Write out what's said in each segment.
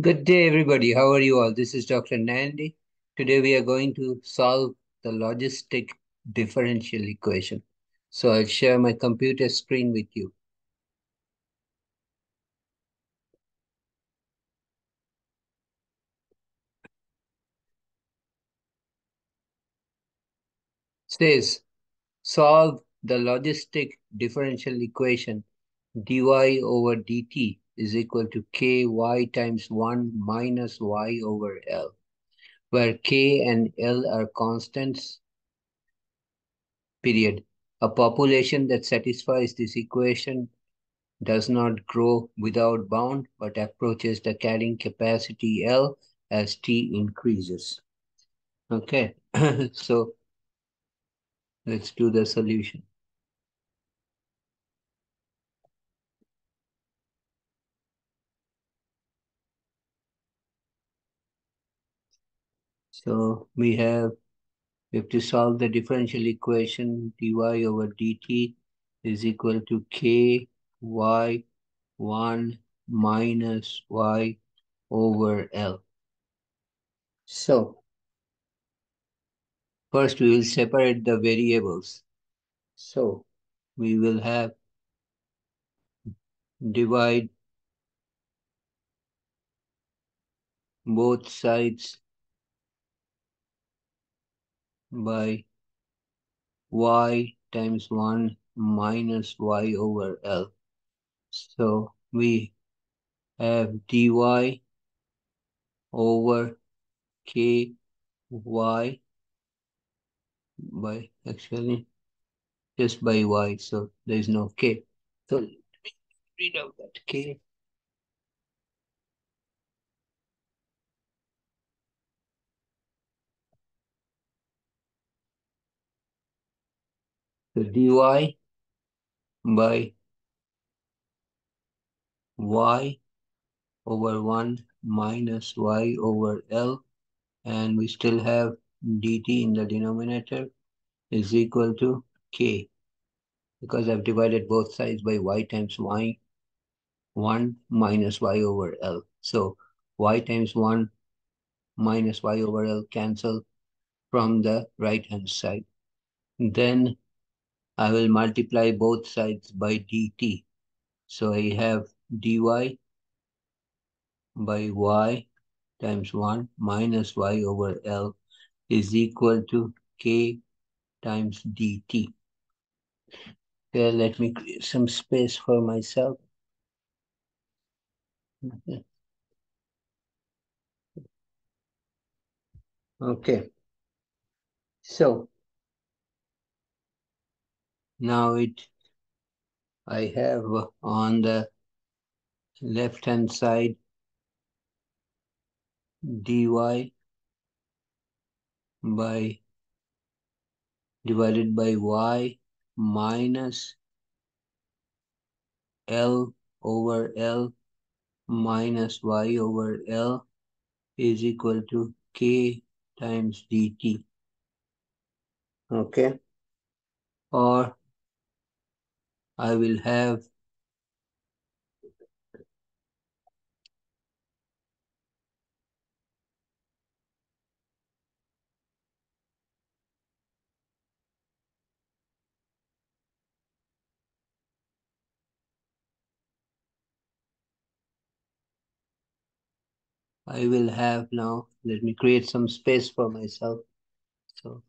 Good day, everybody. How are you all? This is Dr. Nandy. Today we are going to solve the logistic differential equation. So I'll share my computer screen with you. Says solve the logistic differential equation dy over dt is equal to ky times 1 minus y over L, where k and L are constants, period. A population that satisfies this equation does not grow without bound, but approaches the carrying capacity L as T increases. Okay, so let's do the solution. So we have, we have to solve the differential equation dy over dt is equal to k y 1 minus y over L. So first we will separate the variables. So we will have divide both sides by y times 1 minus y over L. So we have dy over ky by actually just by y, so there is no k. So read out that k. dy by y over 1 minus y over L and we still have dt in the denominator is equal to k because I've divided both sides by y times y 1 minus y over L. So y times 1 minus y over L cancel from the right hand side. Then I will multiply both sides by dt. So I have dy by y times 1 minus y over L is equal to k times dt. Okay, let me create some space for myself. Okay. Okay. So now it, I have on the left-hand side dy by divided by y minus L over L minus y over L is equal to k times dt. Okay. Or I will have I will have now, let me create some space for myself. So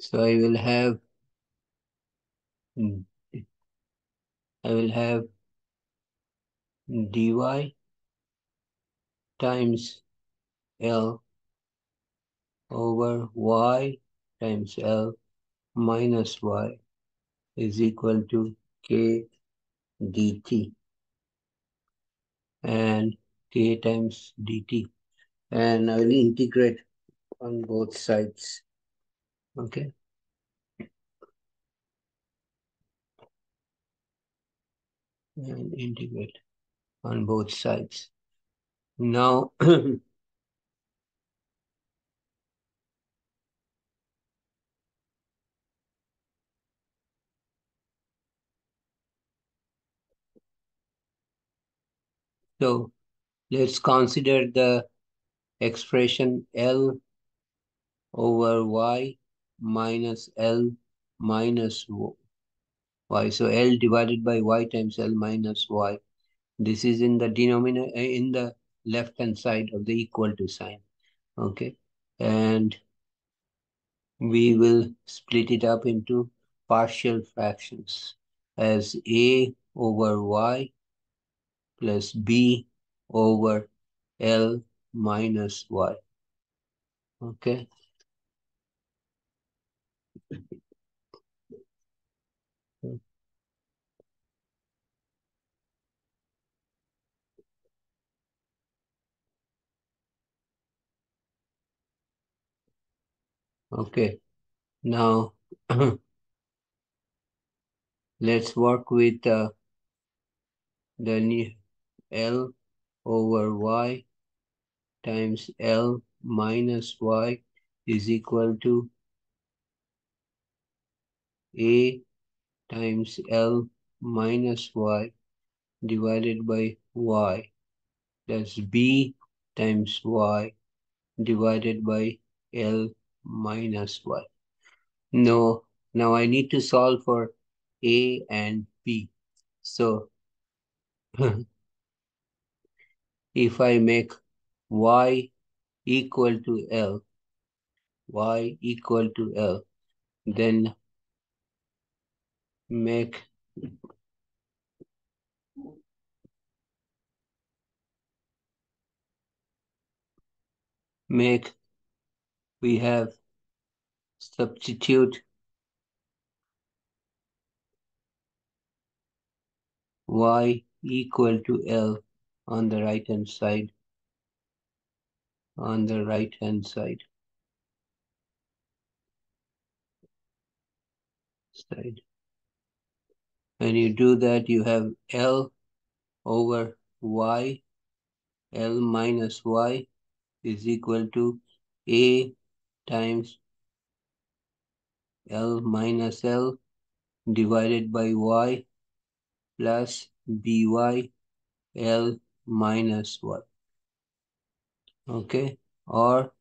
So I will have, hmm, I will have dy times L over y times L minus y is equal to k dt and k times dt. And I will integrate on both sides Okay. And integrate on both sides. Now, so let's consider the expression L over Y minus L minus Y. So L divided by Y times L minus Y. This is in the denominator, uh, in the left-hand side of the equal to sign. Okay. And we will split it up into partial fractions as A over Y plus B over L minus Y. Okay. Okay. Now, let's work with uh, the new L over Y times L minus Y is equal to A times L minus Y divided by Y. plus B times Y divided by L minus Y. No, now I need to solve for A and B. So if I make Y equal to L, Y equal to L, then make make we have substitute. Y equal to L on the right hand side. On the right hand side. Side when you do that you have L over y L minus y is equal to A times L minus L divided by Y plus by L minus Y. Okay, or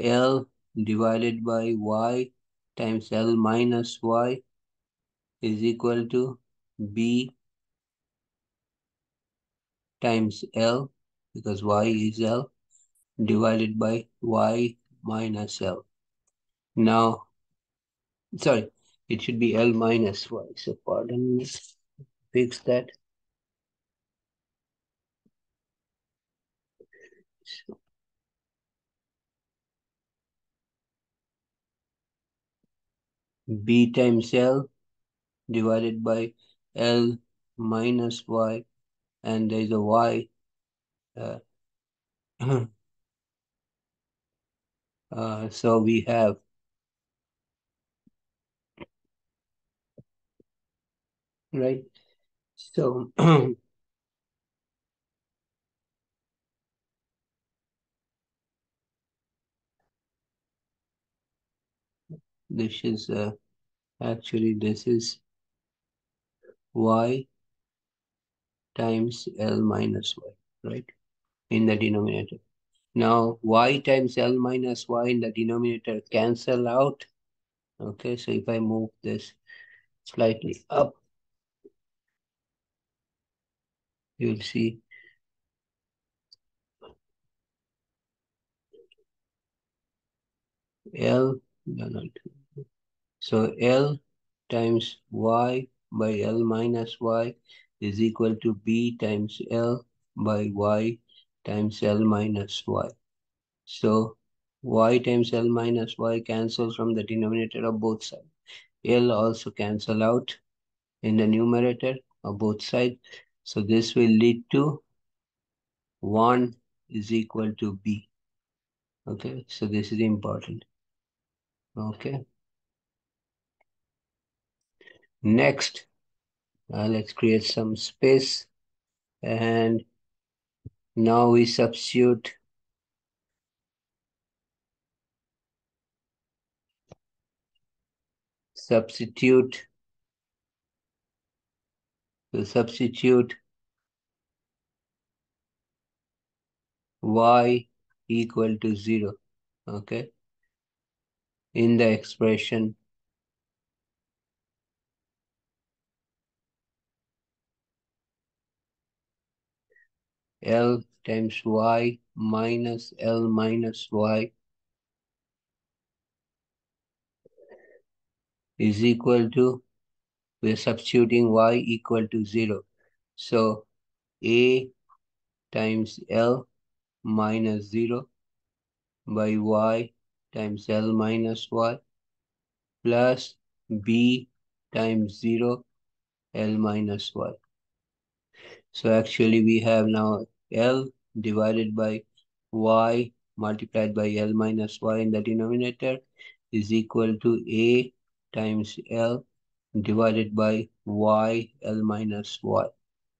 L divided by Y times L minus Y is equal to B times L because Y is L divided by Y minus L. Now, sorry, it should be L minus Y. So pardon me, fix that. B times L divided by L minus Y and there is a Y uh, uh, so we have right? So this is uh, actually this is y times L minus y, right? In the denominator. Now y times L minus y in the denominator cancel out. Okay, so if I move this slightly up, you'll see L, no, no, so L times Y by L minus Y is equal to B times L by Y times L minus Y. So Y times L minus Y cancels from the denominator of both sides. L also cancel out in the numerator of both sides. So this will lead to 1 is equal to B. Okay, so this is important. Okay. Next, uh, let's create some space. And now we substitute substitute so substitute y equal to 0, okay? In the expression L times y minus L minus y is equal to, we're substituting y equal to 0. So A times L minus 0 by y times L minus y plus B times 0 L minus y. So actually we have now L divided by y multiplied by L minus y in the denominator is equal to A times L divided by y L minus y.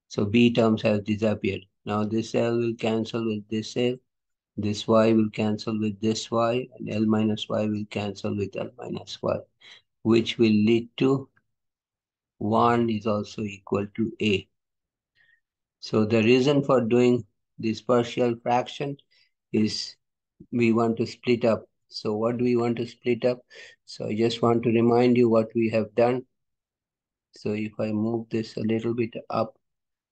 So B terms have disappeared. Now this L will cancel with this L. This y will cancel with this y and L minus y will cancel with L minus y, which will lead to 1 is also equal to A. So the reason for doing this partial fraction is we want to split up. So what do we want to split up? So I just want to remind you what we have done. So if I move this a little bit up,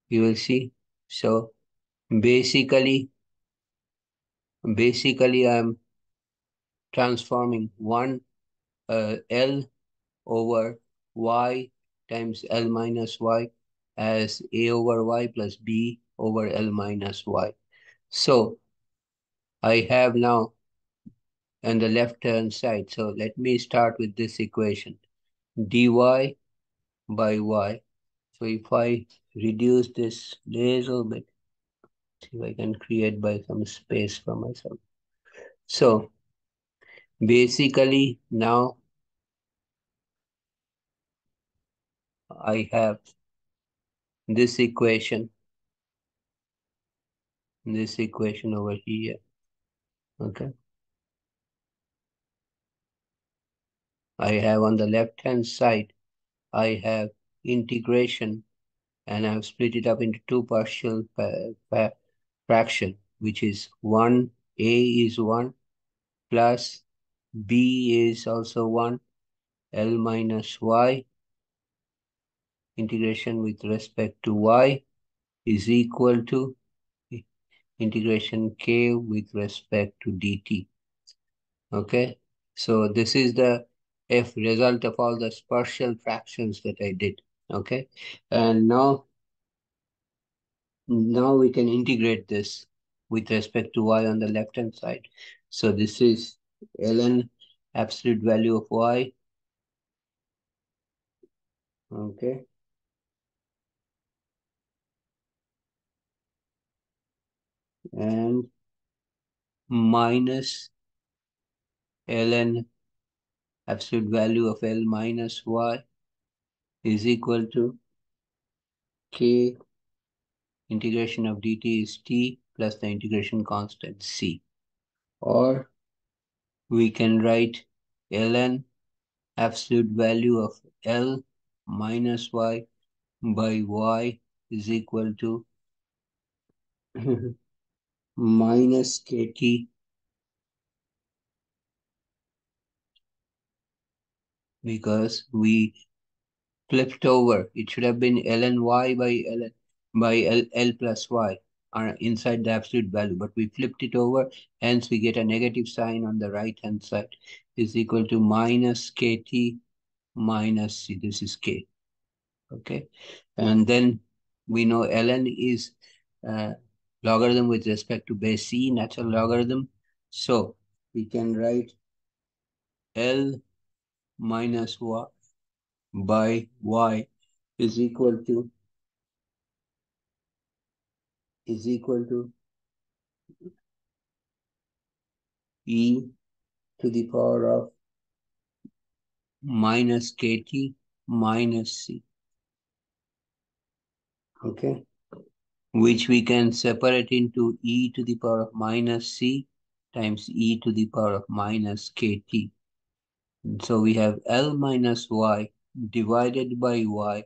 you will see. So basically, basically I'm transforming one uh, L over Y times L minus Y as A over Y plus B over L minus Y. So I have now on the left hand side. So let me start with this equation. dy by y. So if I reduce this little bit, see if I can create by some space for myself. So basically now I have this equation, this equation over here, okay? I have on the left hand side, I have integration and I've split it up into two partial fraction, which is 1, A is 1, plus B is also 1, L minus Y, integration with respect to Y is equal to integration K with respect to dt. Okay, so this is the F result of all the partial fractions that I did. Okay, and now now we can integrate this with respect to y on the left hand side. So this is ln absolute value of y. Okay. And minus ln absolute value of L minus y is equal to k integration of dt is t plus the integration constant c. Or we can write ln absolute value of L minus y by y is equal to minus kt. Because we flipped over. It should have been ln y by ln by L, L plus Y are inside the absolute value, but we flipped it over, hence we get a negative sign on the right-hand side is equal to minus kt minus c, this is k, okay? And then we know ln is uh, logarithm with respect to base c, natural logarithm. So we can write L minus y by y is equal to is equal to e to the power of minus kt minus c. Okay. Which we can separate into e to the power of minus c times e to the power of minus kt. So we have L minus y divided by y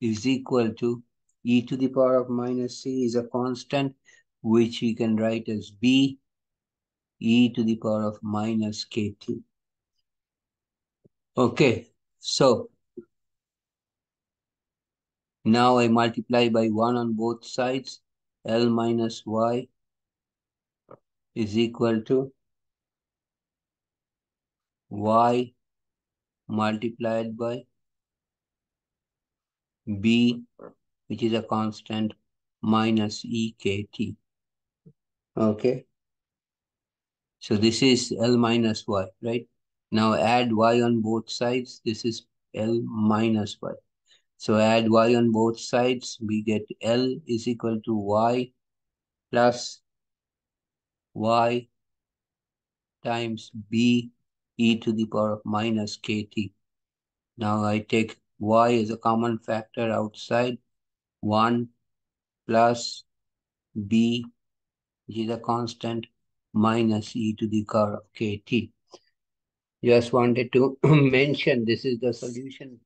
is equal to e to the power of minus c is a constant which we can write as b e to the power of minus kt. Okay, so now I multiply by 1 on both sides. L minus y is equal to y multiplied by b, which is a constant, minus ekt. Okay. So this is L minus y, right? Now add y on both sides. This is L minus y. So add y on both sides. We get L is equal to y plus y times b e to the power of minus kt. Now I take y as a common factor outside. 1 plus b, which is a constant, minus e to the power of kt. Just wanted to mention this is the solution.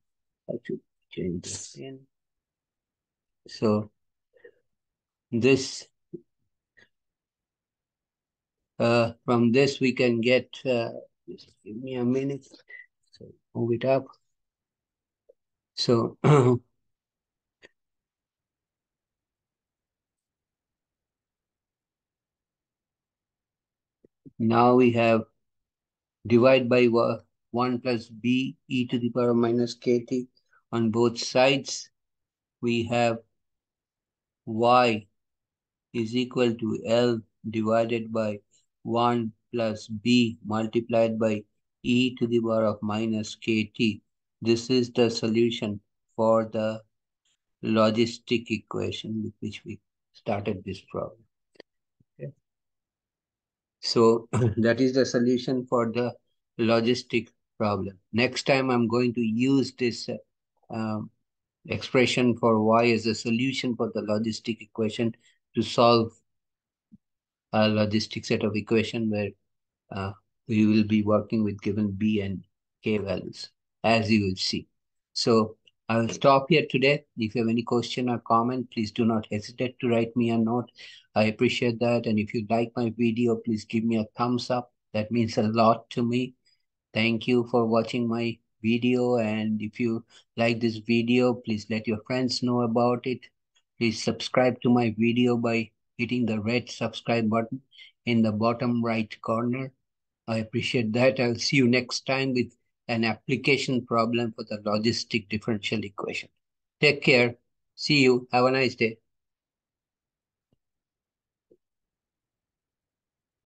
I should change this in. So this uh, from this we can get uh, just give me a minute. So move it up. So now we have divide by 1 plus b e to the power minus kt on both sides. We have y is equal to L divided by 1 plus b multiplied by e to the power of minus kt. This is the solution for the logistic equation with which we started this problem. Okay. So that is the solution for the logistic problem. Next time I'm going to use this uh, um, expression for y is a solution for the logistic equation to solve a logistic set of equation where uh, we will be working with given b and k values, as you will see. So I will stop here today. If you have any question or comment, please do not hesitate to write me a note. I appreciate that. And if you like my video, please give me a thumbs up. That means a lot to me. Thank you for watching my video. And if you like this video, please let your friends know about it. Please subscribe to my video by hitting the red subscribe button in the bottom right corner. I appreciate that. I'll see you next time with an application problem for the logistic differential equation. Take care. See you. Have a nice day.